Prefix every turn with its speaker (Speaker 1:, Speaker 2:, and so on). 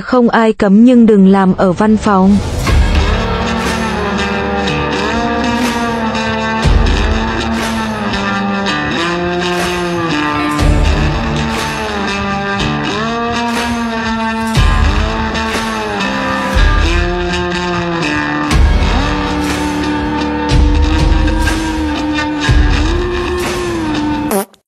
Speaker 1: Không ai cấm nhưng đừng làm ở văn phòng.